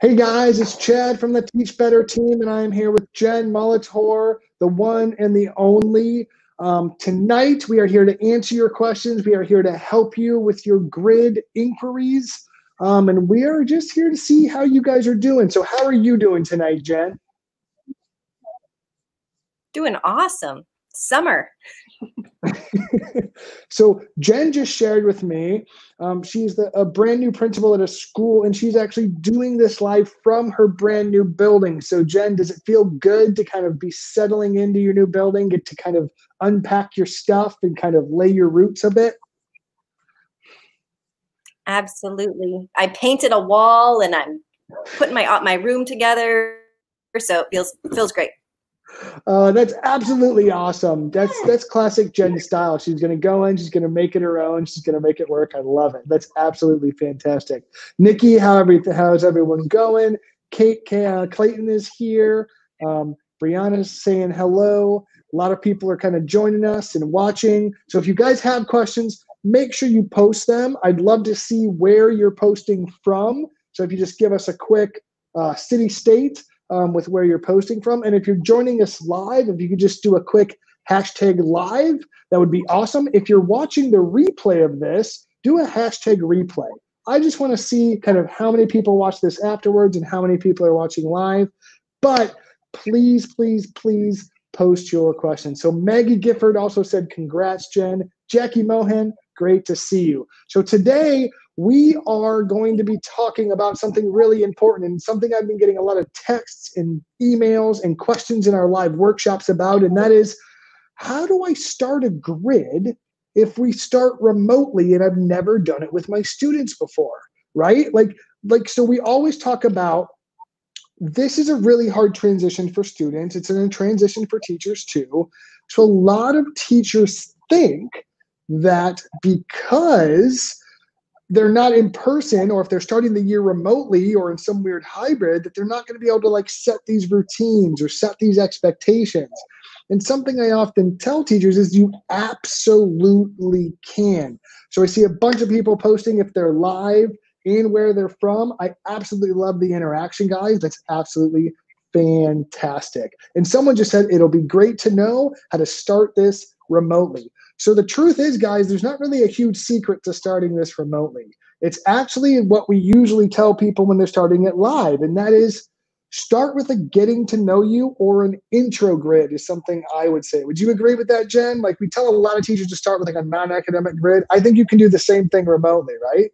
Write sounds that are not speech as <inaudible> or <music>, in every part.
Hey guys, it's Chad from the Teach Better team, and I am here with Jen Molitor, the one and the only. Um, tonight, we are here to answer your questions. We are here to help you with your grid inquiries. Um, and we are just here to see how you guys are doing. So, how are you doing tonight, Jen? Doing awesome. Summer. <laughs> so Jen just shared with me. Um, she's the, a brand new principal at a school, and she's actually doing this live from her brand new building. So Jen, does it feel good to kind of be settling into your new building, get to kind of unpack your stuff and kind of lay your roots a bit? Absolutely. I painted a wall, and I'm putting my my room together, so it feels feels great. Uh, that's absolutely awesome. That's that's classic Jen style. She's going to go in. She's going to make it her own. She's going to make it work. I love it. That's absolutely fantastic. Nikki, how everything? How's everyone going? Kate uh, Clayton is here. Um, Brianna's saying hello. A lot of people are kind of joining us and watching. So if you guys have questions, make sure you post them. I'd love to see where you're posting from. So if you just give us a quick uh, city state um, with where you're posting from. And if you're joining us live, if you could just do a quick hashtag live, that would be awesome. If you're watching the replay of this, do a hashtag replay. I just want to see kind of how many people watch this afterwards and how many people are watching live. But please, please, please post your questions. So Maggie Gifford also said, Congrats, Jen. Jackie Mohan, great to see you. So today we are going to be talking about something really important and something I've been getting a lot of texts and emails and questions in our live workshops about, and that is how do I start a grid if we start remotely and I've never done it with my students before, right? Like, like so we always talk about this is a really hard transition for students. It's a transition for teachers too. So a lot of teachers think that because they're not in person or if they're starting the year remotely or in some weird hybrid that they're not going to be able to like set these routines or set these expectations. And something i often tell teachers is you absolutely can. So i see a bunch of people posting if they're live and where they're from. I absolutely love the interaction guys. That's absolutely fantastic. And someone just said it'll be great to know how to start this remotely so the truth is, guys, there's not really a huge secret to starting this remotely. It's actually what we usually tell people when they're starting it live, and that is start with a getting to know you or an intro grid is something I would say. Would you agree with that, Jen? Like we tell a lot of teachers to start with like a non-academic grid. I think you can do the same thing remotely, right?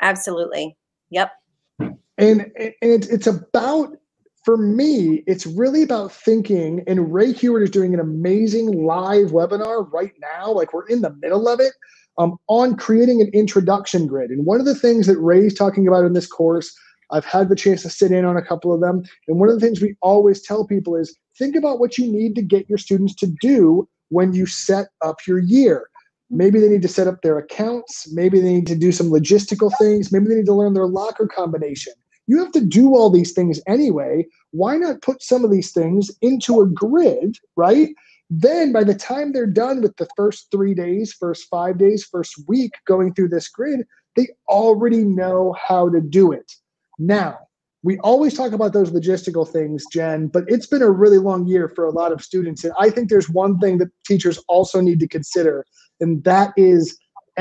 Absolutely. Yep. And, and it's, it's about for me, it's really about thinking, and Rae Hughart is doing an amazing live webinar right now, like we're in the middle of it, um, on creating an introduction grid. And one of the things that Rae's talking about in this course, I've had the chance to sit in on a couple of them. And one of the things we always tell people is think about what you need to get your students to do when you set up your year. Maybe they need to set up their accounts. Maybe they need to do some logistical things. Maybe they need to learn their locker combination you have to do all these things anyway. Why not put some of these things into a grid, right? Then by the time they're done with the first three days, first five days, first week going through this grid, they already know how to do it. Now, we always talk about those logistical things, Jen, but it's been a really long year for a lot of students. And I think there's one thing that teachers also need to consider, and that is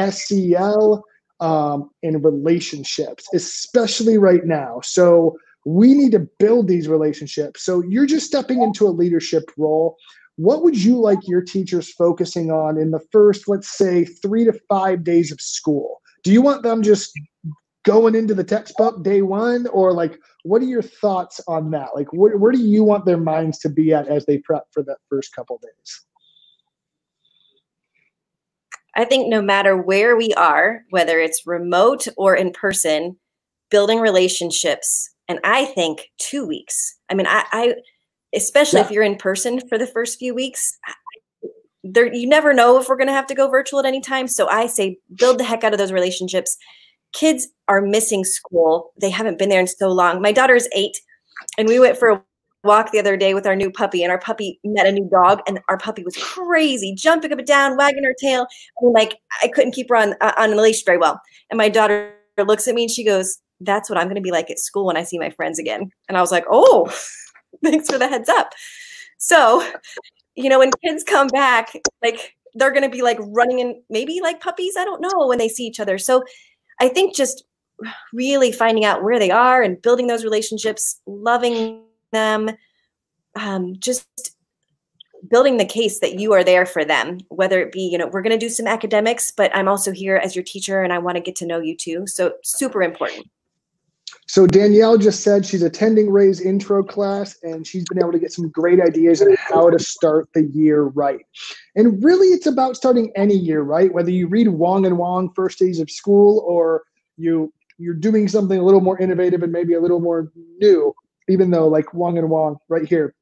SEL um, in relationships, especially right now. So we need to build these relationships. So you're just stepping into a leadership role. What would you like your teachers focusing on in the first, let's say, three to five days of school? Do you want them just going into the textbook day one, or like, what are your thoughts on that? Like, where, where do you want their minds to be at as they prep for that first couple days? I think no matter where we are, whether it's remote or in person, building relationships, and I think two weeks. I mean, I, I especially yeah. if you're in person for the first few weeks, there you never know if we're going to have to go virtual at any time. So I say build the heck out of those relationships. Kids are missing school; they haven't been there in so long. My daughter is eight, and we went for a walk the other day with our new puppy, and our puppy met a new dog, and our puppy was crazy, jumping up and down, wagging her tail. Mean, like I couldn't keep her on uh, on the leash very well. And my daughter looks at me and she goes, That's what I'm going to be like at school when I see my friends again. And I was like, Oh, <laughs> thanks for the heads up. So, you know, when kids come back, like they're going to be like running in maybe like puppies. I don't know when they see each other. So I think just really finding out where they are and building those relationships, loving them, um, just building the case that you are there for them, whether it be, you know, we're going to do some academics, but I'm also here as your teacher and I want to get to know you too. So super important. So Danielle just said she's attending Rae's intro class and she's been able to get some great ideas on how to start the year right. And really it's about starting any year, right? Whether you read Wong and Wong first days of school or you you're doing something a little more innovative and maybe a little more new, even though like Wong and Wong right here.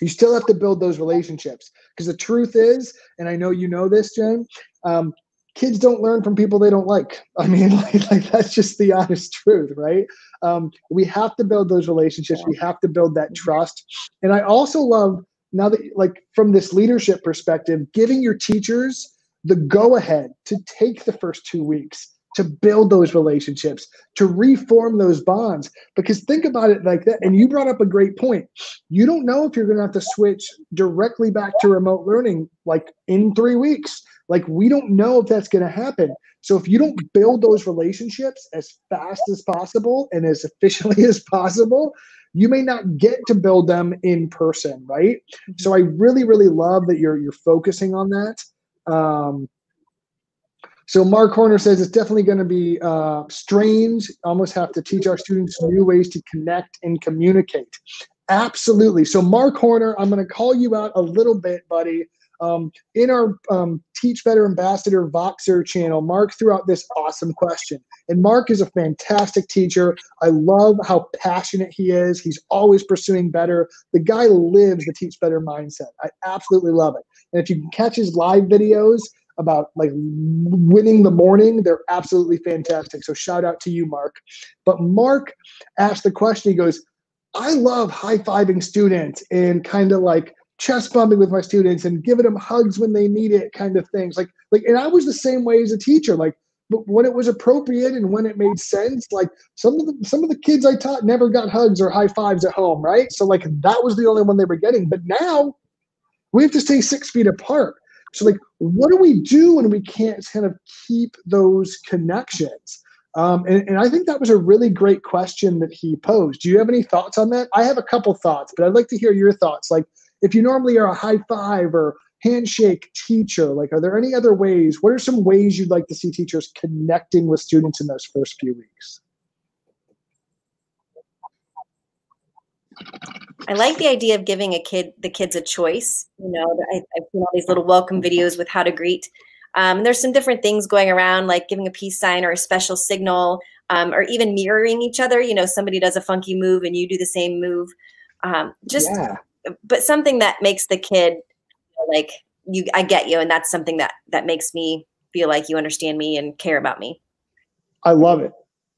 You still have to build those relationships because the truth is, and I know you know this, Jen, um, kids don't learn from people they don't like. <laughs> I mean, <laughs> like, like that's just the honest truth, right? Um, we have to build those relationships. We have to build that trust. And I also love now that, like, from this leadership perspective, giving your teachers the go ahead to take the first two weeks to build those relationships, to reform those bonds. Because think about it like that. And you brought up a great point. You don't know if you're going to have to switch directly back to remote learning like in three weeks. Like, we don't know if that's going to happen. So, if you don't build those relationships as fast as possible and as efficiently <laughs> as possible, you may not get to build them in person, right? So, I really, really love that you're you're focusing on that. Um, so Mark Horner says it's definitely going to be uh, strange. Almost have to teach our students new ways to connect and communicate. Absolutely. So Mark Horner, I'm going to call you out a little bit, buddy. Um, in our um, Teach Better Ambassador Voxer channel, Mark threw out this awesome question. And Mark is a fantastic teacher. I love how passionate he is. He's always pursuing better. The guy lives the Teach Better mindset. I absolutely love it. And if you can catch his live videos, about like winning the morning. They're absolutely fantastic. So shout out to you, Mark. But Mark asked the question. He goes, I love high fiving students and kind of like chest bumping with my students and giving them hugs when they need it, kind of things. Like, like, and I was the same way as a teacher. Like, but when it was appropriate and when it made sense, like some of the some of the kids I taught never got hugs or high fives at home, right? So like that was the only one they were getting. But now we have to stay six feet apart. So, like, what do we do when we can't kind of keep those connections? Um, and, and I think that was a really great question that he posed. Do you have any thoughts on that? I have a couple thoughts, but I'd like to hear your thoughts. Like, if you normally are a high five or handshake teacher, like, are there any other ways? What are some ways you'd like to see teachers connecting with students in those first few weeks? I like the idea of giving a kid the kids a choice. You know, I, have seen all these little welcome videos with how to greet. Um, there's some different things going around, like giving a peace sign or a special signal, um, or even mirroring each other. You know, somebody does a funky move and you do the same move. Um, just, yeah. but something that makes the kid like you. I get you, and that's something that that makes me feel like you understand me and care about me. I love it.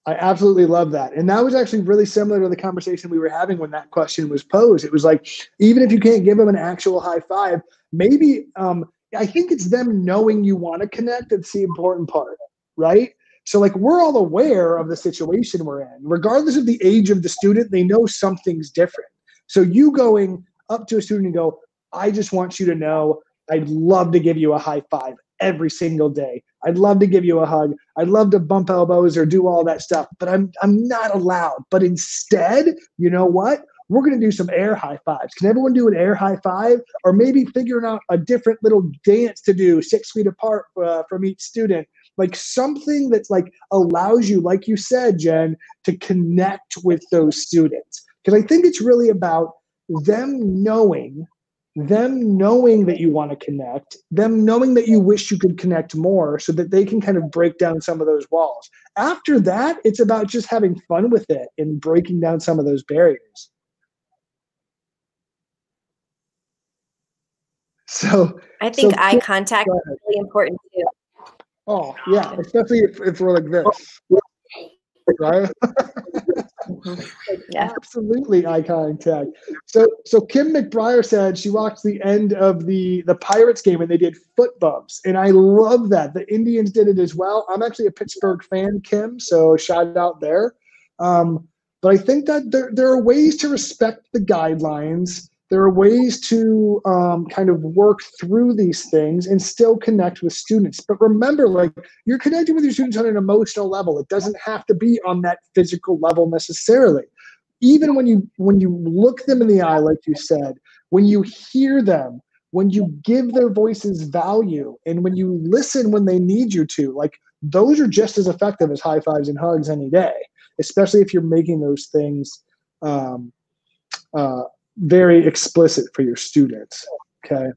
I absolutely love that. And that was actually really similar to the conversation we were having when that question was posed. It was like, even if you can't give them an actual high five, maybe um, I think it's them knowing you want to connect that's the important part, right? So, like, we're all aware of the situation we're in. Regardless of the age of the student, they know something's different. So, you going up to a student and go, I just want you to know I'd love to give you a high five every single day. I'd love to give you a hug. I'd love to bump elbows or do all that stuff, but I'm I'm not allowed. But instead, you know what? We're going to do some air high fives. Can everyone do an air high five? Or maybe figuring out a different little dance to do six feet apart uh, from each student. Like something that's like allows you, like you said, Jen, to connect with those students. Because I think it's really about them knowing them knowing that you want to connect, them knowing that you wish you could connect more so that they can kind of break down some of those walls. After that, it's about just having fun with it and breaking down some of those barriers. So I think so, eye contact is really important too. Oh, yeah, especially if, if we're like this. Oh. Right? <laughs> Mm-hmm. Like, yeah. Absolutely eye contact. So so Kim McBriar said she watched the end of the the Pirates game and they did foot bumps. And I love that. The Indians did it as well. I'm actually a Pittsburgh fan, Kim, so shout out there. Um, but I think that there, there are ways to respect the guidelines there are ways to um, kind of work through these things and still connect with students. But remember like you're connecting with your students on an emotional level. It doesn't have to be on that physical level necessarily. Even when you when you look them in the eye like you said when you hear them when you give their voices value and when you listen when they need you to like those are just as effective as high fives and hugs any day especially if you're making those things um, uh, very explicit for your students. Okay.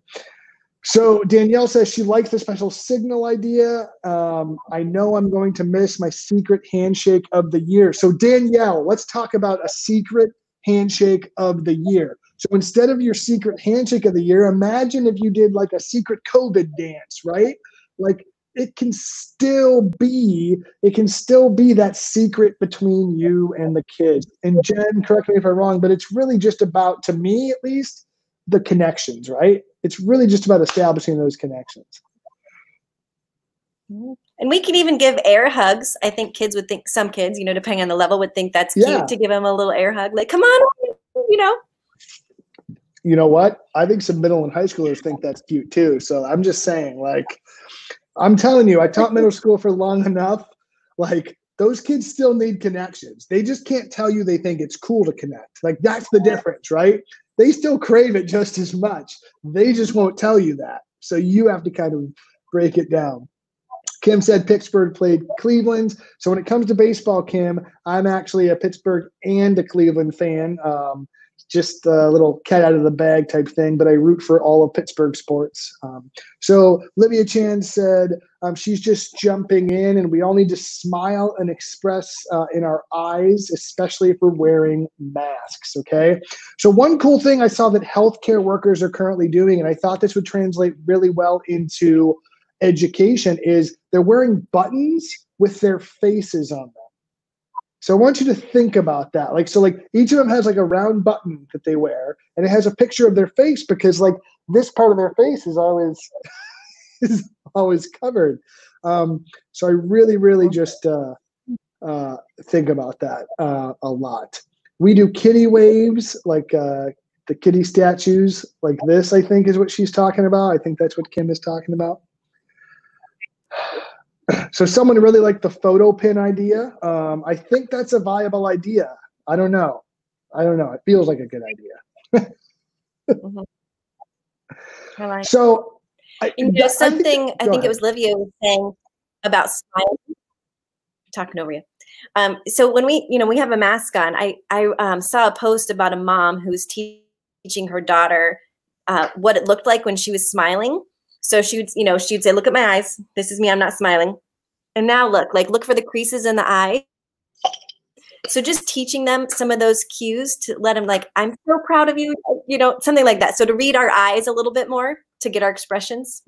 So Danielle says she likes the special signal idea. Um, I know I'm going to miss my secret handshake of the year. So Danielle, let's talk about a secret handshake of the year. So instead of your secret handshake of the year, imagine if you did like a secret COVID dance, right? Like it can still be it can still be that secret between you and the kids. And jen correct me if i'm wrong but it's really just about to me at least the connections right? It's really just about establishing those connections. And we can even give air hugs. I think kids would think some kids you know depending on the level would think that's cute yeah. to give them a little air hug. Like come on you know? You know what? I think some middle and high schoolers think that's cute too. So i'm just saying like I'm telling you, I taught middle school for long enough. Like those kids still need connections. They just can't tell you they think it's cool to connect. Like that's the difference, right? They still crave it just as much. They just won't tell you that. So you have to kind of break it down. Kim said Pittsburgh played Cleveland. So when it comes to baseball, Kim, I'm actually a Pittsburgh and a Cleveland fan. Um, just a little cat out of the bag type thing, but I root for all of Pittsburgh sports. Um, so Livia Chan said um, she's just jumping in, and we all need to smile and express uh, in our eyes, especially if we're wearing masks. Okay. So, one cool thing I saw that healthcare workers are currently doing, and I thought this would translate really well into education, is they're wearing buttons with their faces on them. So I want you to think about that. Like, so like each of them has like a round button that they wear, and it has a picture of their face because like this part of their face is always <laughs> is always covered. Um, so I really, really just uh, uh, think about that uh, a lot. We do kitty waves, like uh, the kitty statues, like this. I think is what she's talking about. I think that's what Kim is talking about. So someone really liked the photo pin idea. Um, I think that's a viable idea. I don't know. I don't know. It feels like a good idea. mm-hmm. Like so, I, you know, something I think, I think it was Livia was saying about smiling. Talking over you. Um, so when we, you know, we have a mask on. I I um, saw a post about a mom who's teaching her daughter uh, what it looked like when she was smiling so she would, you know, she'd say, look at my eyes. This is me. I'm not smiling. And now look, like look for the creases in the eye. So just teaching them some of those cues to let them like, I'm so proud of you, you know, something like that. So to read our eyes a little bit more to get our expressions.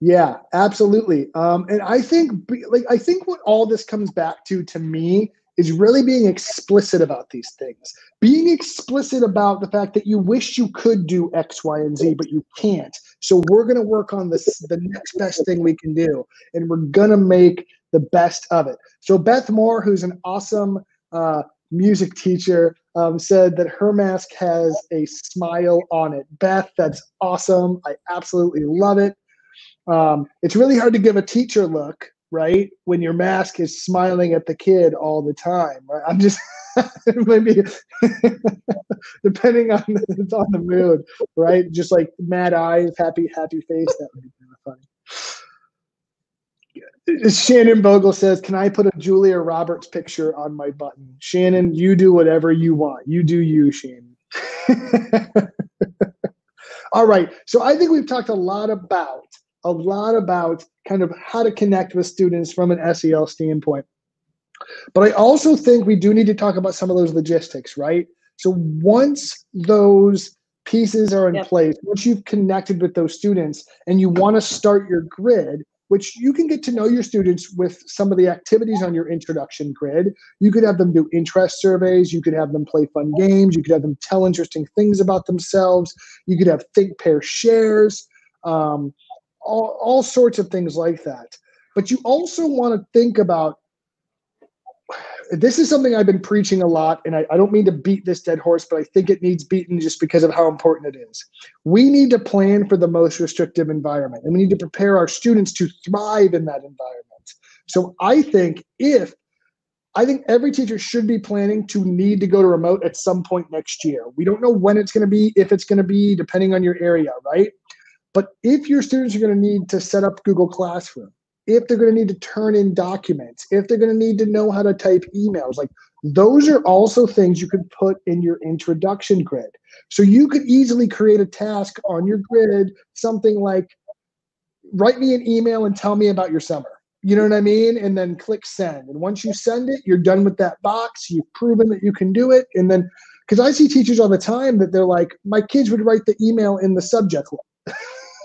Yeah, absolutely. Um, and I think like I think what all this comes back to to me is really being explicit about these things. Being explicit about the fact that you wish you could do X, Y, and Z, but you can't. So we're going to work on this, the next best thing we can do, and we're going to make the best of it. So Beth Moore, who's an awesome uh, music teacher, um, said that her mask has a smile on it. Beth, that's awesome. I absolutely love it. Um, it's really hard to give a teacher look right? When your mask is smiling at the kid all the time, right? I'm just <laughs> maybe <laughs> depending on the, on the mood, right? Just like mad eyes, happy happy face. That would be kind of funny. Shannon Bogle says, "Can I put a Julia Roberts picture on my button?" Shannon, you do whatever you want. You do you, Shannon. <laughs> All right. So I think we've talked a lot about a lot about kind of how to connect with students from an SEL standpoint. But I also think we do need to talk about some of those logistics, right? So once those pieces are in yep. place, once you've connected with those students and you want to start your grid, which you can get to know your students with some of the activities on your introduction grid. You could have them do interest surveys. You could have them play fun games. You could have them tell interesting things about themselves. You could have think, pair, shares, um, all, all sorts of things like that. But you also want to think about this is something I've been preaching a lot, and I, I, don't mean to beat this dead horse, but I think it needs beaten just because of how important it is. We need to plan for the most restrictive environment, and we need to prepare our students to thrive in that environment. So I think if I think every teacher should be planning to need to go to remote at some point next year. We don't know when it's going to be, if it's going to be, depending on your area, right? But if your students are going to need to set up Google Classroom, if they're going to need to turn in documents, if they're going to need to know how to type emails. Like those are also things you could put in your introduction grid. So you could easily create a task on your grid, something like write me an email and tell me about your summer. You know what I mean? And then click send. And once you send it, you're done with that box. You've proven that you can do it. And then, because I see teachers all the time that they're like, my kids would write the email in the subject line.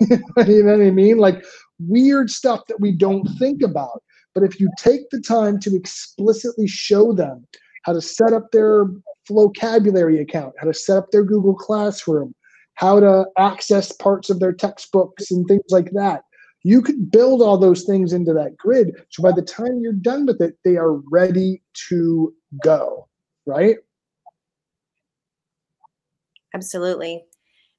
<laughs> you know what I mean? Like, weird stuff that we don't think about. But if you take the time to explicitly show them how to set up their vocabulary account, how to set up their Google Classroom, how to access parts of their textbooks and things like that, you could build all those things into that grid. So by the time you're done with it, they are ready to go, right? Absolutely.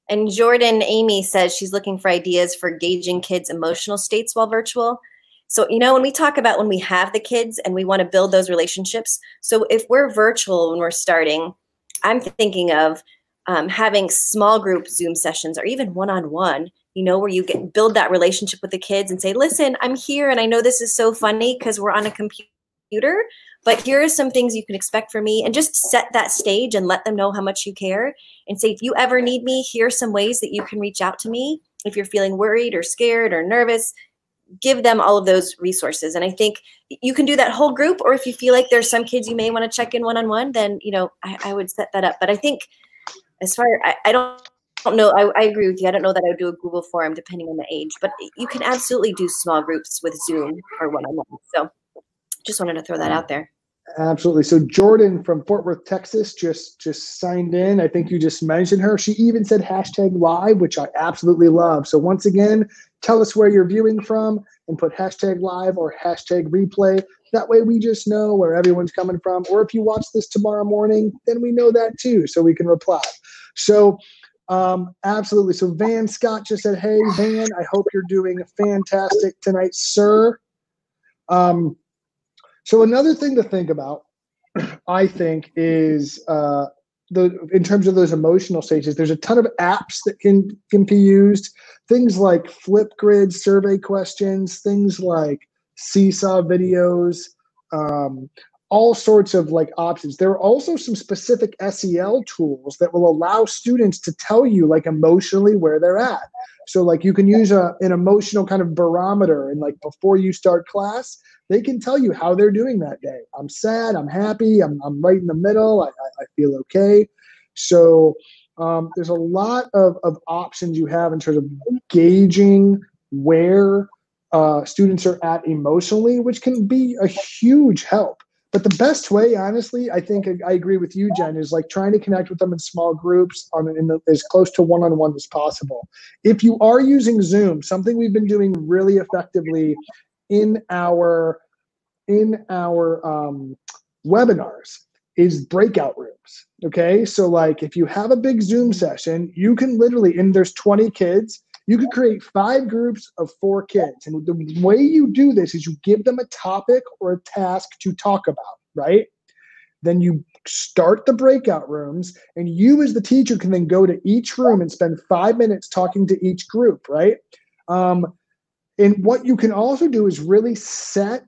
And Jordan Amy says she's looking for ideas for gauging kids' emotional states while virtual. So, you know, when we talk about when we have the kids and we want to build those relationships, so if we're virtual when we're starting, I'm thinking of um, having small group Zoom sessions or even one on one, you know, where you get build that relationship with the kids and say, listen, I'm here and I know this is so funny because we're on a computer, but here are some things you can expect from me and just set that stage and let them know how much you care and say if you ever need me here's some ways that you can reach out to me if you're feeling worried or scared or nervous give them all of those resources and i think you can do that whole group or if you feel like there's some kids you may want to check in one-on-one then you know I, I, would set that up but i think as far I, I don't don't know. I, I, agree with you. I don't know that I would do a Google form depending on the age, but you can absolutely do small groups with Zoom or one on one. So just wanted to throw that out there. Absolutely. So Jordan from Fort Worth, Texas, just just signed in. I think you just mentioned her. She even said hashtag live, which I absolutely love. So once again, tell us where you're viewing from and put hashtag live or hashtag replay. That way we just know where everyone's coming from. Or if you watch this tomorrow morning, then we know that too, so we can reply. So um, absolutely. So Van Scott just said, Hey, Van, I hope you're doing fantastic tonight, sir. Um, so another thing to think about, I think, is uh, the in terms of those emotional stages. There's a ton of apps that can can be used. Things like Flipgrid survey questions, things like Seesaw videos, um, all sorts of like options. There are also some specific SEL tools that will allow students to tell you like emotionally where they're at. So like you can use a, an emotional kind of barometer and like before you start class, they can tell you how they're doing that day. I'm sad, I'm happy, I'm, I'm right in the middle, I, I, I feel okay. So um, there's a lot of, of options you have in terms of gauging where uh, students are at emotionally, which can be a huge help. But the best way, honestly, I think I agree with you, Jen, is like trying to connect with them in small groups on in the, as close to one-on-one as possible. If you are using Zoom, something we've been doing really effectively in our in our um, webinars is breakout rooms. Okay, so like if you have a big Zoom session, you can literally, and there's 20 kids, you could create five groups of four kids. And the way you do this is you give them a topic or a task to talk about, right? Then you start the breakout rooms, and you, as the teacher, can then go to each room and spend five minutes talking to each group, right? Um, and what you can also do is really set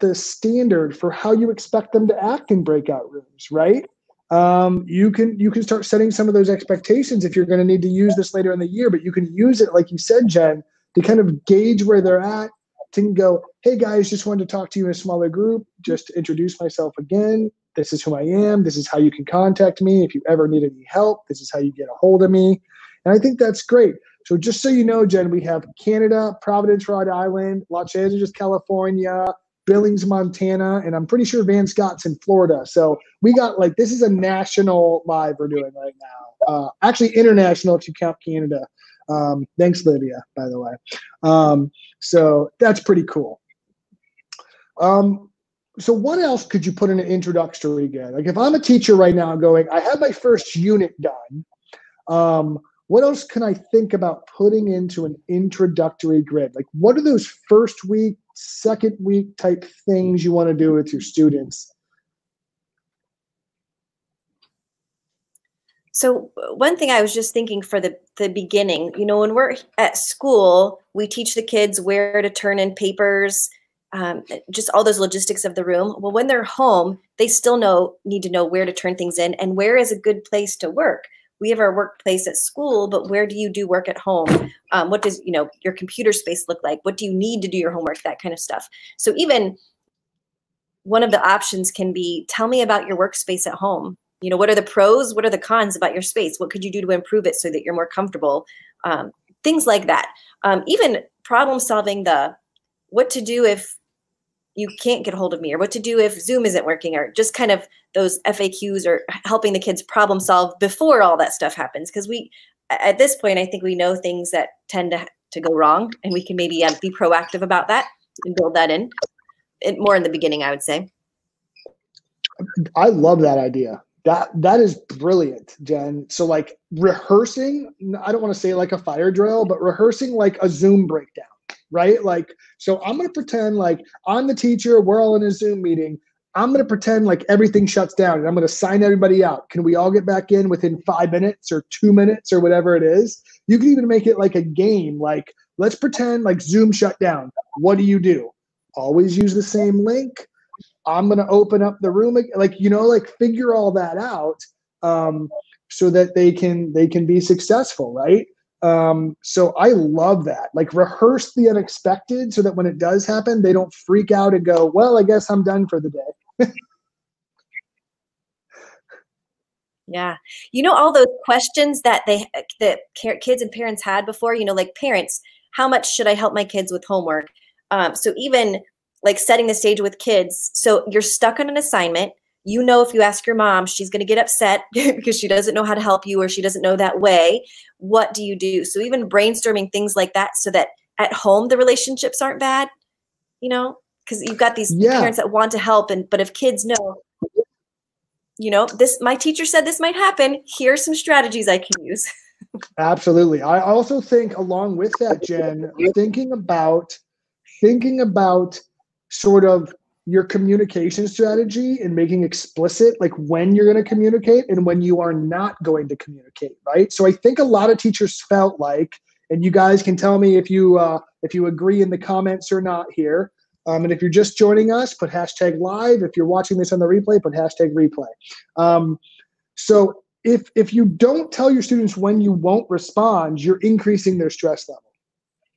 the standard for how you expect them to act in breakout rooms, right? Um, you can you can start setting some of those expectations if you're going to need to use this later in the year, but you can use it, like you said, Jen, to kind of gauge where they're at. To go, hey guys, just wanted to talk to you in a smaller group, just introduce myself again. This is who I am. This is how you can contact me if you ever need any help. This is how you get a hold of me. And I think that's great. So just so you know, Jen, we have Canada, Providence, Rhode Island, Los Angeles, California, Billings, Montana, and I'm pretty sure Van Scott's in Florida. So we got like this is a national live we're doing right now. Uh, actually, international if you count Canada. Um, thanks, Lydia, by the way. Um, so that's pretty cool. Um, so what else could you put in an introductory again? Like if I'm a teacher right now, going, I have my first unit done. Um, what else can I think about putting into an introductory grid? Like, what are those first week, second week type things you want to do with your students? So one thing I was just thinking for the the beginning, you know, when we're at school, we teach the kids where to turn in papers, um, just all those logistics of the room. Well, when they're home, they still know need to know where to turn things in and where is a good place to work we have our workplace at school, but where do you do work at home? Um, what does you know your computer space look like? What do you need to do your homework? That kind of stuff. So even one of the options can be tell me about your workspace at home. You know, what are the pros? What are the cons about your space? What could you do to improve it so that you're more comfortable? Um, things like that. Um, even problem solving the what to do if you can't get a hold of me or what to do if Zoom isn't working or just kind of those FAQs or helping the kids problem solve before all that stuff happens. Because we, at this point, I think we know things that tend to, to go wrong and we can maybe um, be proactive about that and build that in. It, more in the beginning, I would say. I love that idea. That that is brilliant, Jen. So like rehearsing, I don't want to say like a fire drill, but rehearsing like a Zoom breakdown right? Like, so I'm going to pretend like I'm the teacher, we're all in a Zoom meeting. I'm going to pretend like everything shuts down and I'm going to sign everybody out. Can we all get back in within five minutes or two minutes or whatever it is? You can even make it like a game. Like, let's pretend like Zoom shut down. What do you do? Always use the same link. I'm going to open up the room. Like, you know, like figure all that out um, so that they can, they can be successful. Right. Um, so I love that. Like rehearse the unexpected so that when it does happen, they don't freak out and go, well, I guess I'm done for the day. yeah. You know, all those questions that they, that kids and parents had before, you know, like parents, how much should I help my kids with homework? Um, so even like setting the stage with kids. So you're stuck on an assignment you know if you ask your mom she's going to get upset <laughs> because she doesn't know how to help you or she doesn't know that way. What do you do? So even brainstorming things like that so that at home the relationships aren't bad you know? Because you've got these yeah. parents that want to help and but if kids know you know this my teacher said this might happen. Here's some strategies i can use. <laughs> Absolutely. I also think along with that jen <laughs> thinking about thinking about sort of your communication strategy and making explicit like when you're going to communicate and when you are not going to communicate right? So i think a lot of teachers felt like and you guys can tell me if you uh, if you agree in the comments or not here um, and if you're just joining us put hashtag live. If you're watching this on the replay put hashtag replay. Um, so if if you don't tell your students when you won't respond you're increasing their stress level.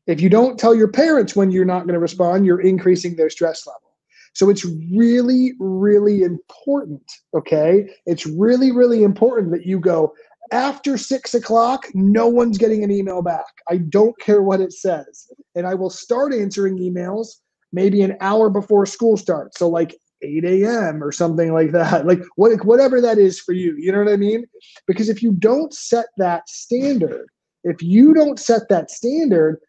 If you don't tell your parents when you're not going to respond you're increasing their stress level so it's really, really important. Okay. It's really, really important that you go after six o'clock, no one's getting an email back. I don't care what it says. And I will start answering emails maybe an hour before school starts. So, like 8 a.m. or something like that. <laughs> Like what, whatever that is for you. You know what I mean? Because if you don't set that standard, if you don't set that standard,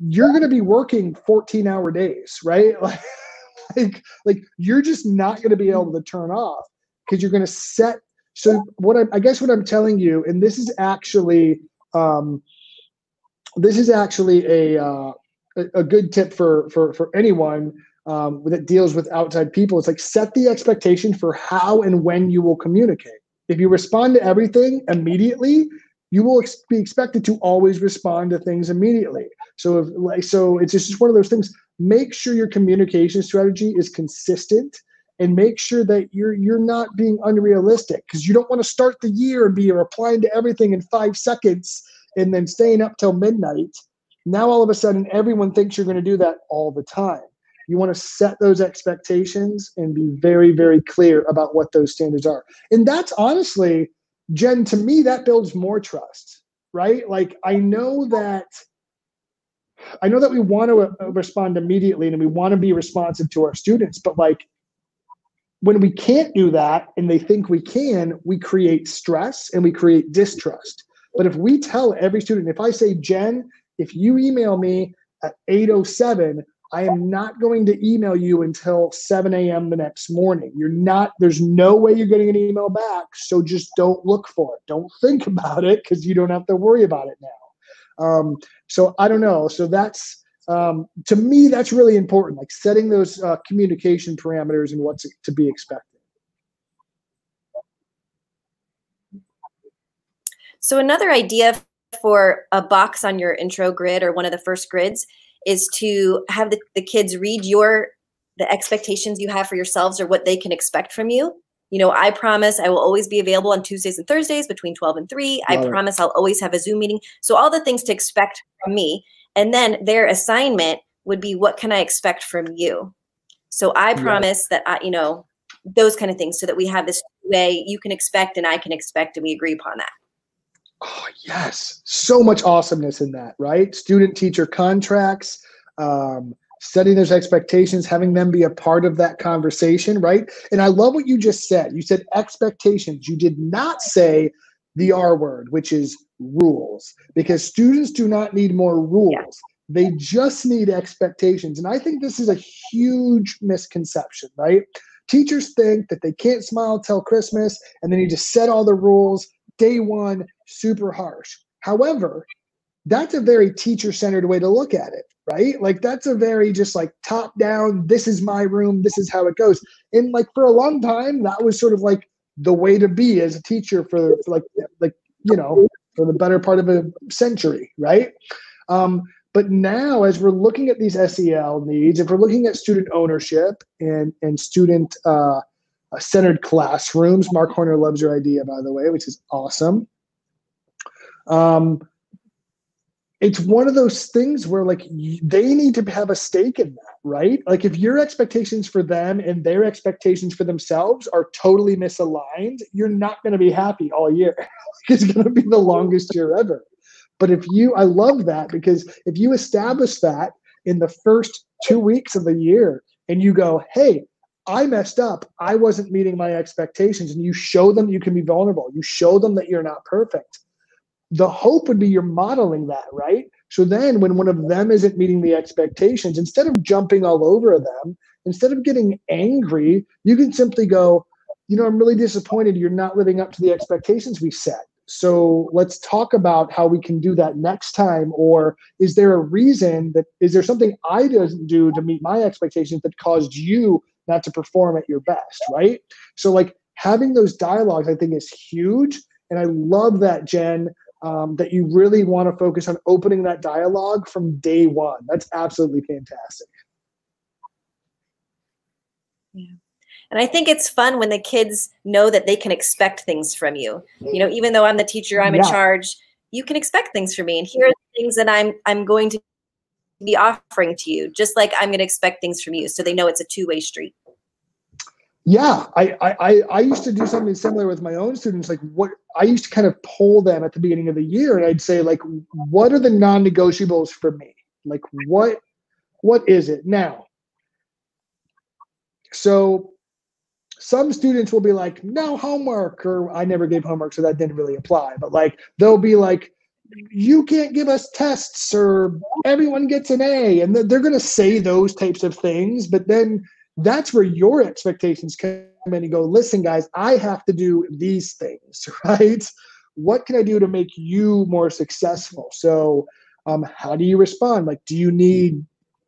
you're going to be working 14 hour days, right? <laughs> <laughs> Like, like you're just not going to be able to turn off because you're going to set so what I, I, guess what i'm telling you and this is actually um, this is actually a, uh, a good tip for for for anyone um, that deals with outside people. It's like set the expectation for how and when you will communicate. If you respond to everything immediately you will ex- be expected to always respond to things immediately. So if like so it's just one of those things make sure your communication strategy is consistent and make sure that you're you're not being unrealistic because you don't want to start the year and be replying to everything in five seconds and then staying up till midnight. Now all of a sudden everyone thinks you're going to do that all the time. You want to set those expectations and be very very clear about what those standards are. And that's honestly jen to me that builds more trust right? Like I know that I know that we want to uh, respond immediately and we want to be responsive to our students, but like when we can't do that and they think we can, we create stress and we create distrust. But if we tell every student, if I say, Jen, if you email me at 807, I am not going to email you until 7 a.m. the next morning. You're not, there's no way you're getting an email back. So just don't look for it. Don't think <laughs> about it because you don't have to worry about it now. Um, so I don't know. So that's, um, to me, that's really important, like setting those uh, communication parameters and what's to be expected. So another idea for a box on your intro grid or one of the first grids is to have the, the kids read your the expectations you have for yourselves or what they can expect from you. You know, I promise I will always be available on Tuesdays and Thursdays between 12 and 3. Love I promise. I'll always have a Zoom meeting. So all the things to expect from me. And then their assignment would be what can I expect from you? So I promise that I, you know, those kind of things so that we have this way you can expect and I can expect and we agree upon that. Oh, yes. So much awesomeness in that, right? Student teacher contracts, um, setting those expectations, having them be a part of that conversation, right? And I love what you just said. You said expectations. You did not say the R word, which is rules, because students do not need more rules. Yeah. They just need expectations. And I think this is a huge misconception, right? Teachers think that they can't smile till Christmas and they need to set all the rules day one, super harsh. However, that's a very teacher centered way to look at it, right? Like that's a very just like top down, this is my room, this is how it goes. And like for a long time, that was sort of like the way to be as a teacher for, for like like you know for the better part of a century, right? Um, but now, as we're looking at these SEL needs, if we're looking at student ownership and and student uh, uh, centered classrooms. Mark Horner loves your idea, by the way, which is awesome. Um, it's one of those things where like they need to have a stake in that, right? Like if your expectations for them and their expectations for themselves are totally misaligned, you're not going to be happy all year. <laughs> it's going to be the longest year ever. But if you, I love that because if you establish that in the first two weeks of the year and you go, hey, I messed up. I wasn't meeting my expectations. And you show them you can be vulnerable. You show them that you're not perfect. The hope would be you're modeling that, right? So then when one of them isn't meeting the expectations, instead of jumping all over them, instead of getting angry, you can simply go, you know, I'm really disappointed you're not living up to the expectations we set. So let's talk about how we can do that next time. Or is there a reason that is there something I didn't do to meet my expectations that caused you not to perform at your best, right? So like having those dialogues, I think is huge. And I love that, Jen, um, that you really want to focus on opening that dialogue from day one. That's absolutely fantastic. Yeah. And I think it's fun when the kids know that they can expect things from you. You know, even though I'm the teacher, I'm yeah. in charge, you can expect things from me. And here are the things that I'm I'm going to be offering to you, just like I'm going to expect things from you. So they know it's a two way street. Yeah, I, I I used to do something similar with my own students. Like what I used to kind of poll them at the beginning of the year, and I'd say like, what are the non-negotiables for me? Like what what is it now? So some students will be like, no homework, or I never gave homework, so that didn't really apply. But like they'll be like, you can't give us tests or everyone gets an A. And they're going to say those types of things. But then that's where your expectations come in and go, listen, guys, I have to do these things, <laughs> right? What can I do to make you more successful? So, um, how do you respond? Like, do you need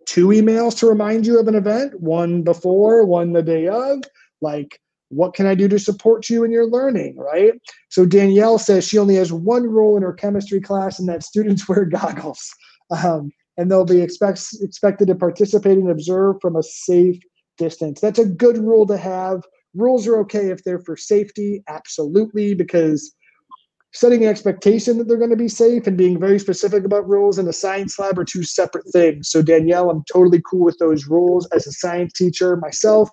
two emails to remind you of an event? One before, one the day of? Like, what can I do to support you in your learning, right? So Danielle says she only has one rule in her chemistry class, and that students <laughs> wear goggles. Um, and they'll be expect, expected to participate and observe from a safe distance. That's a good rule to have. Rules are okay if they're for safety, absolutely, because setting an expectation that they're going to be safe and being very specific about rules in a science lab are two separate things. So Danielle, I'm totally cool with those rules as a science teacher myself.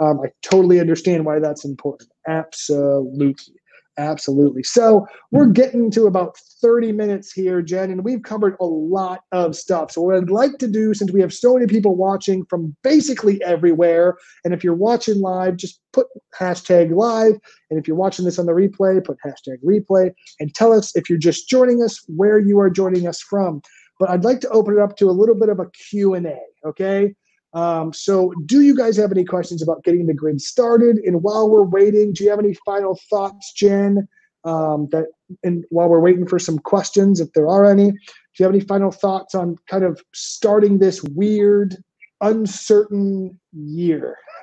Um, I totally understand why that's important. Absolutely. Absolutely. So we're getting to about 30 minutes here, Jen, and we've covered a lot of stuff. So what I'd like to do, since we have so many people watching from basically everywhere, and if you're watching live, just put hashtag live. And if you're watching this on the replay, put hashtag replay and tell us if you're just joining us, where you are joining us from. But I'd like to open it up to a little bit of a Q&A, okay? Um, so, do you guys have any questions about getting the grid started? And while we're waiting, do you have any final thoughts, Jen? Um, that and while we're waiting for some questions, if there are any, do you have any final thoughts on kind of starting this weird, uncertain year? <laughs>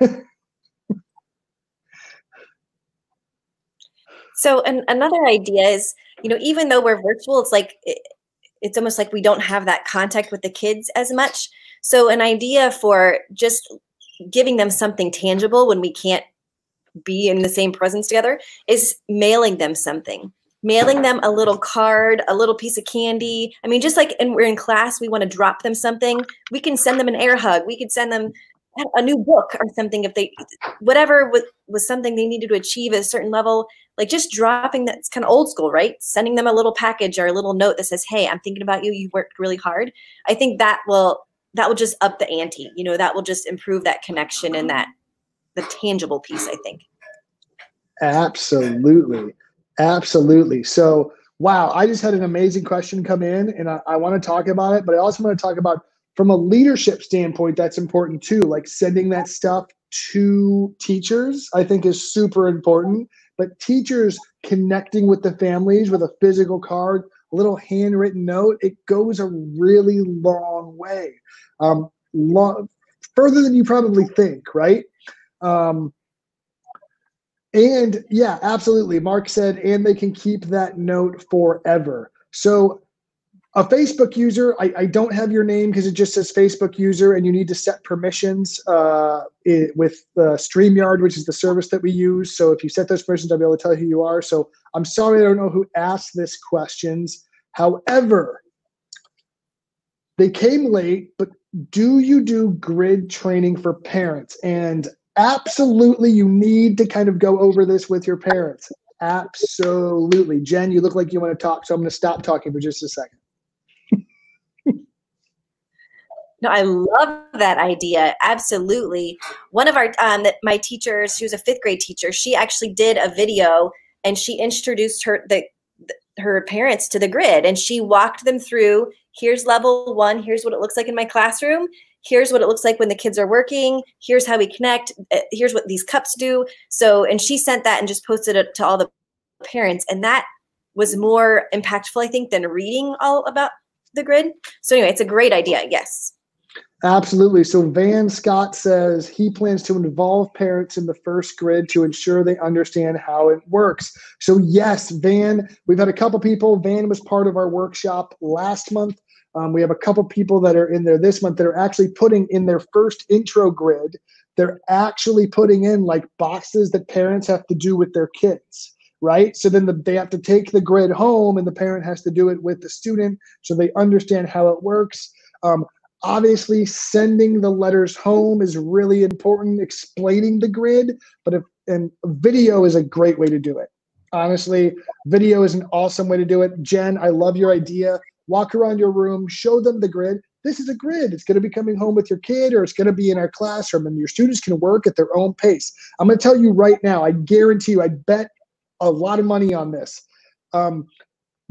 so, an, another idea is, you know, even though we're virtual, it's like it, it's almost like we don't have that contact with the kids as much. So an idea for just giving them something tangible when we can't be in the same presence together is mailing them something mailing them a little card, a little piece of candy. I mean, just like and we're in class, we want to drop them something. We can send them an air hug. We could send them a new book or something if they whatever was, was something they needed to achieve at a certain level like just dropping that's kind of old school right sending them a little package or a little note that says hey i'm thinking about you you worked really hard i think that will that will just up the ante. You know, that will just improve that connection and that the tangible piece, I think. Absolutely. Absolutely. So, wow, I just had an amazing question come in and I, I want to talk about it, but I also want to talk about from a leadership standpoint, that's important too. Like sending that stuff to teachers, I think is super important. But teachers connecting with the families with a physical card, little handwritten note, it goes a really long way um, long, further than you probably think, right? Um, and yeah, absolutely. Mark said, and they can keep that note forever. So a Facebook user, I, I don't have your name because it just says Facebook user, and you need to set permissions uh, it, with uh, StreamYard, which is the service that we use. So if you set those permissions, I'll be able to tell you who you are. So I'm sorry, I don't know who asked this questions. However, they came late, but do you do grid training for parents? And absolutely, you need to kind of go over this with your parents. Absolutely. Jen, you look like you want to talk, so I'm going to stop talking for just a second. No, I love that idea. Absolutely. One of our um, my teachers, she was a fifth grade teacher. She actually did a video and she introduced her the her parents to the grid and she walked them through here's level one here's what it looks like in my classroom here's what it looks like when the kids are working here's how we connect uh, here's what these cups do so and she sent that and just posted it to all the parents and that was more impactful i think than reading all about the grid so anyway it's a great idea yes Absolutely. So Van Scott says he plans to involve parents in the first grid to ensure they understand how it works. So yes, Van, we've had a couple people. Van was part of our workshop last month. Um, we have a couple people that are in there this month that are actually putting in their first intro grid. They're actually putting in like boxes that parents have to do with their kids right? So then the, they have to take the grid home, and the parent has to do it with the student, so they understand how it works. Um, Obviously, sending the letters home is really important, explaining the grid, but if and video is a great way to do it. Honestly, video is an awesome way to do it. Jen, I love your idea. Walk around your room, show them the grid. This is a grid. It's going to be coming home with your kid or it's going to be in our classroom, and your students can work at their own pace. I'm going to tell you right now, I guarantee you, I bet a lot of money on this. Um,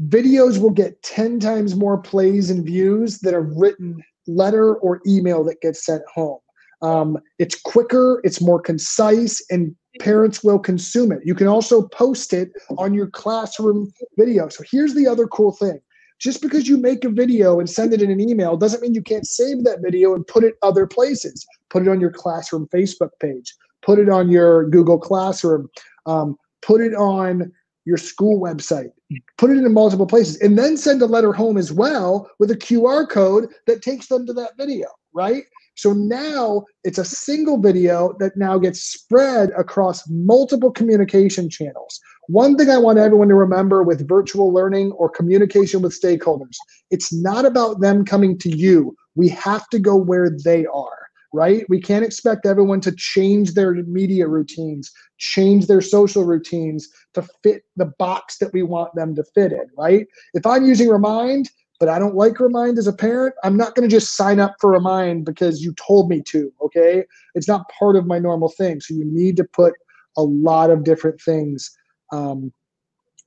videos will get 10 times more plays and views that are written letter or email that gets sent home. Um, it's quicker, it's more concise, and parents will consume it. You can also post it on your classroom video. So here's the other cool thing. Just because you make a video and send it in an email doesn't mean you can't save that video and put it other places. Put it on your classroom Facebook page. Put it on your Google Classroom. Um, put it on your school website, put it in multiple places, and then send a letter home as well with a QR code that takes them to that video, right? So now it's a single video that now gets spread across multiple communication channels. One thing I want everyone to remember with virtual learning or communication with stakeholders, it's not about them coming to you. We have to go where they are right? We can't expect everyone to change their media routines, change their social routines to fit the box that we want them to fit in, right? If I'm using Remind, but I don't like Remind as a parent, I'm not going to just sign up for Remind because you told me to, okay? It's not part of my normal thing. So you need to put a lot of different things um,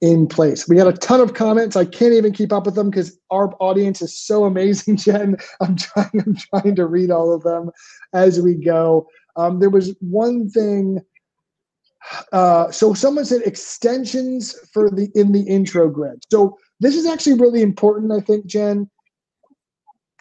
in place. We got a ton of comments. I can't even keep up with them because our audience is so amazing, <laughs> Jen. I'm trying, I'm trying to read all of them as we go. Um, there was one thing. Uh, so someone said extensions for the in the intro grid. So this is actually really important, I think, Jen.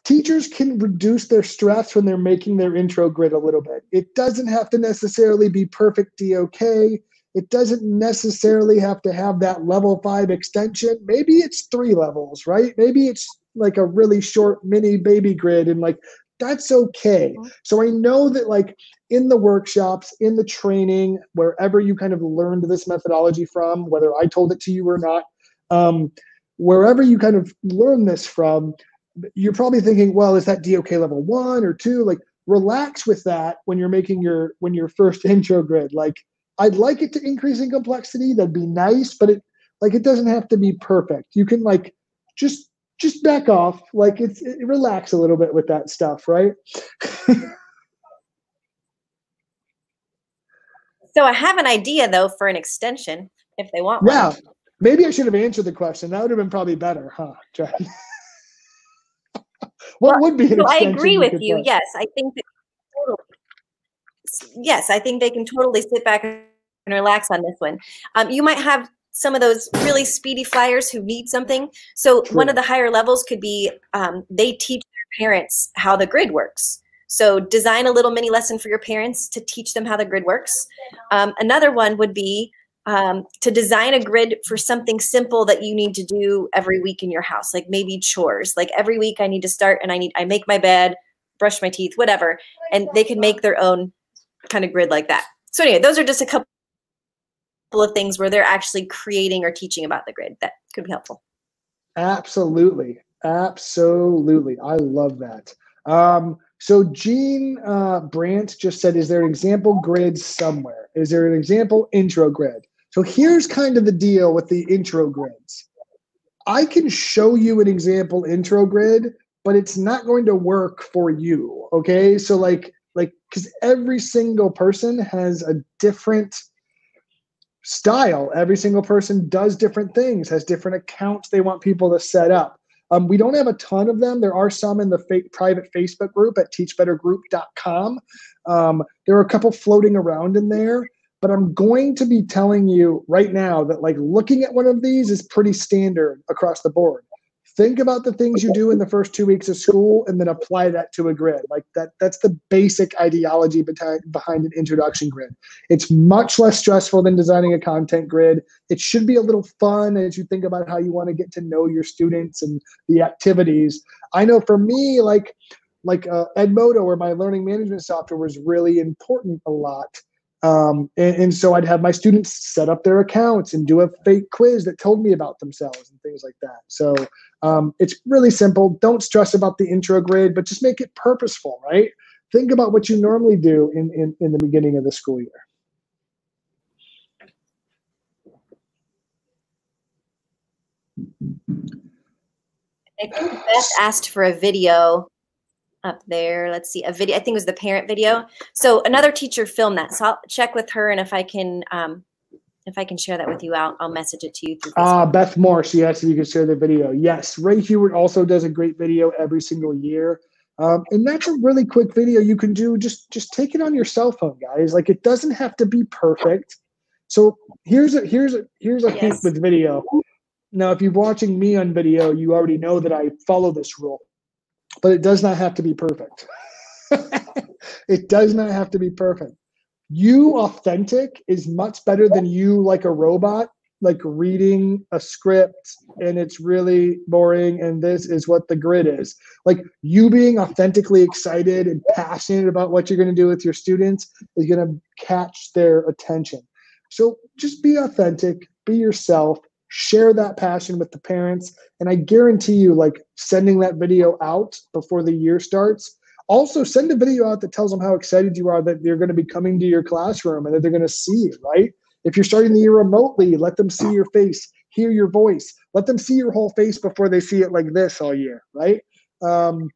Teachers can reduce their stress when they're making their intro grid a little bit. It doesn't have to necessarily be perfect DOK it doesn't necessarily have to have that level five extension. Maybe it's three levels, right? Maybe it's like a really short mini baby grid and like that's okay. Mm-hmm. So I know that like in the workshops, in the training, wherever you kind of learned this methodology from, whether I told it to you or not, um, wherever you kind of learn this from, you're probably thinking, well, is that DOK level one or two? Like relax with that when you're making your when your first <laughs> intro grid. Like I'd like it to increase in complexity. That'd be nice, but it like it doesn't have to be perfect. You can like just just back off. Like it's it, relax a little bit with that stuff, right? <laughs> so I have an idea though for an extension if they want yeah. One. Maybe I should have answered the question. That would have been probably better, huh, <laughs> what well, would be an so I agree with you. Yes, I think that yes, I think they can totally sit back and relax on this one. Um, you might have some of those really speedy flyers who need something. So True. one of the higher levels could be um, they teach their parents how the grid works. So design a little mini lesson for your parents to teach them how the grid works. Um, another one would be um, to design a grid for something simple that you need to do every week in your house, like maybe chores. Like every week I need to start and I need I make my bed, brush my teeth, whatever, and they can make their own kind of grid like that. So anyway, those are just a couple of things where they're actually creating or teaching about the grid that could be helpful. Absolutely. Absolutely. I love that. Um, so Jean uh, Brandt just said, is there an example grid somewhere? Is there an example intro grid? So here's kind of the deal with the intro grids. I can show you an example intro grid, but it's not going to work for you. Okay. So like like because every single person has a different style. Every single person does different things has different accounts they want people to set up. Um, we don't have a ton of them. There are some in the fa- private facebook group at teachbettergroup.com um, there are a couple floating around in there but i'm going to be telling you right now that like looking at one of these is pretty standard across the board think about the things you do in the first two weeks of school and then apply that to a grid. Like that that's the basic ideology behind, an introduction grid. It's much less stressful than designing a content grid. It should be a little fun as you think about how you want to get to know your students and the activities. I know for me like like uh, edmodo or my learning management software was really important a lot um, and, and, so I'd have my students set up their accounts and do a fake quiz that told me about themselves and things like that. So um, it's really simple. Don't stress about the intro grade, but just make it purposeful, right? Think about what you normally do in, in, in the beginning of the school year. I think Beth asked for a video up there. Let's see, a video. I think it was the parent video. So another teacher filmed that. So I'll check with her, and if I can, um, if I can share that with you, I'll, I'll message it to you. Ah, uh, Beth Morse. Yes, you can share the video. Yes, Rae Hughart also does a great video every single year. Um, and that's a really quick video you can do. Just just take it on your cell phone, guys. Like it doesn't have to be perfect. So here's a here's a here's a yes. hint with video. Now, if you're watching me on video, you already know that I follow this rule but it does not have to be perfect. <laughs> it does not have to be perfect. You authentic is much better than you like a robot, like reading a script and it's really boring. And this is what the grid is. Like you being authentically excited and passionate about what you're going to do with your students is going to catch their attention. So just be authentic, be yourself, share that passion with the parents and i guarantee you like sending that video out before the year starts Also, send a video out that tells them how excited you are that they're going to be coming to your classroom and that they're going to see you, right? If you're starting the year remotely, let them see your face, hear your voice, let them see your whole face before they see it like this all year, right? Um,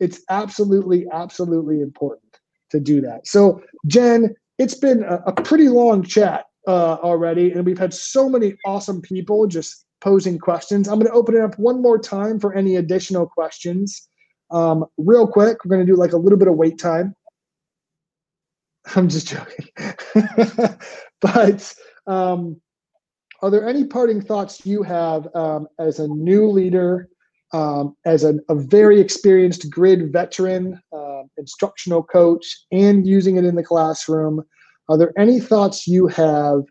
it's absolutely, absolutely important to do that. So, Jen, it's been a, a pretty long chat uh, already, and we've had so many awesome people just posing questions. I'm going to open it up one more time for any additional questions. Um, real quick, we're going to do like a little bit of wait time. <laughs> I'm just joking. <laughs> but um, are there any parting thoughts you have um, as a new leader, um, as a, a, very experienced grid veteran, uh, instructional coach, and using it in the classroom? Are there any thoughts you have,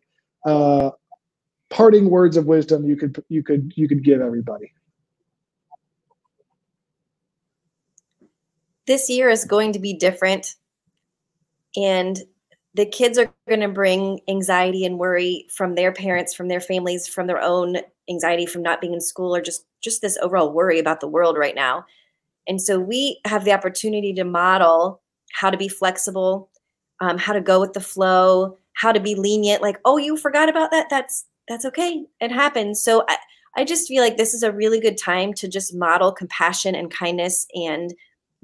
uh, parting words of wisdom you could you could you could give everybody? This year is going to be different, and the kids are going to bring anxiety and worry from their parents, from their families, from their own anxiety from not being in school, or just just this overall worry about the world right now. And so we have the opportunity to model how to be flexible, um, how to go with the flow, how to be lenient. Like, oh, you forgot about that? That's that's okay. It happens. So I, I just feel like this is a really good time to just model compassion and kindness and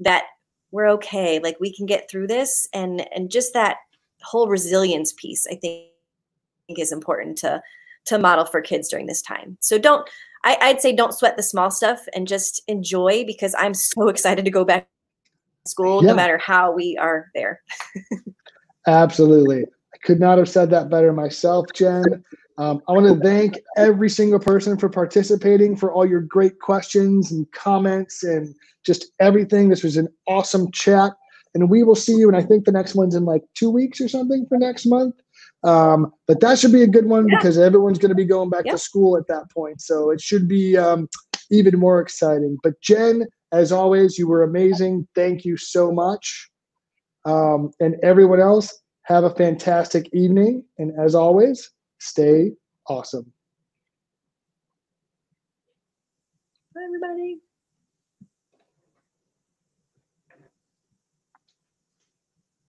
that we're okay. Like we can get through this and and just that whole resilience piece, I think is important to to model for kids during this time. So don't I, would say don't sweat the small stuff and just enjoy because I'm so <laughs> excited to go back to school yeah. no matter how we are there. <laughs> Absolutely. I could not have said that better myself, Jen. Um, I want to thank every single person for participating, for all your great questions and comments and just everything. This was an awesome chat. And we will see you. And I think the next one's in like two weeks or something for next month. Um, but that should be a good one yeah. because everyone's going to be going back yeah. to school at that point. So it should be um, even more exciting. But Jen, as always, you were amazing. Thank you so much. Um, and everyone else, have a fantastic evening. And as always, Stay awesome. Bye, everybody.